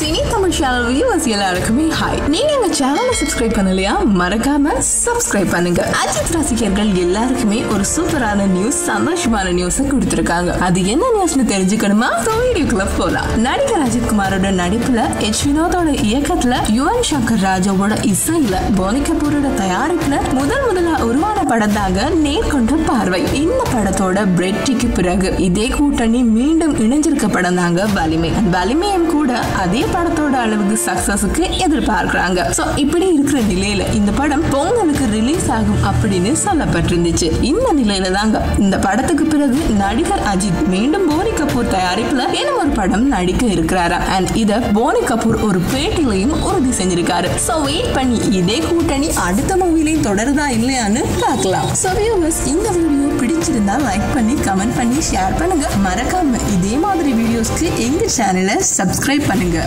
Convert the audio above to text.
Cine Tamil channel viewers எல்லாருக்குமே hi நீங்க எங்க சேனலை சப்ஸ்கிரைப் பண்ணலையா? மறக்காம சப்ஸ்கிரைப் பண்ணுங்க. அஜித் ரசிகர்கள் எல்லாருக்குமே ஒரு சூப்பரான நியூஸ் சந்தோஷமான நியூஸ் கொடுத்திருக்காங்க. அது என்ன நியூஸ்னு தெரிஞ்சுக்கணுமா? வீடியோக்குள்ள போலாம். நடிகர் அஜித் குமாரோட நடிப்புல எச் வினோதோட இயக்கத்துல யுவன் சங்கர் ராஜாவோட இசையில போனி கபூரோட தயாரிப்புல முதல் படத்தாக நேர்கொண்ட பார்வை. இந்த படத்தோட பிரெட்டிக்கு பிறகு இதே கூட்டணி மீண்டும் இணைஞ்சிருக்க படம் தாங்க வலிமை. வலிமையும் கூட அதே படத்தோட அளவுக்கு சக்சஸுக்கு எதிர்பார்க்கிறாங்க. சோ இப்படி இருக்கிற நிலையில இந்த படம் பொங்கலுக்கு ரிலீஸ் ஆகும் அப்படின்னு சொல்லப்பட்டிருந்துச்சு. இந்த நிலையில தாங்க இந்த படத்துக்கு பிறகு நடிகர் அஜித் மீண்டும் போனி கபூர் தயாரிப்புல இன்னும் ஒரு படம் நடிக்க இருக்கிறாரா? அண்ட் இத போனி கபூர் ஒரு பேட்டிலையும் உறுதி செஞ்சிருக்காரு. சோ வெயிட் பண்ணி இதே கூட்டணி அடுத்த மூவிலையும் தொடருதா இல்லையான்னு பார்க்கலாம். ஸோ வியூவர்ஸ் இந்த வீடியோ பிடிச்சிருந்தா லைக் பண்ணி கமெண்ட் பண்ணி ஷேர் பண்ணுங்க. மறக்காம இதே மாதிரி வீடியோஸ்க்கு எங்க சேனலை சப்ஸ்கிரைப் பண்ணுங்க.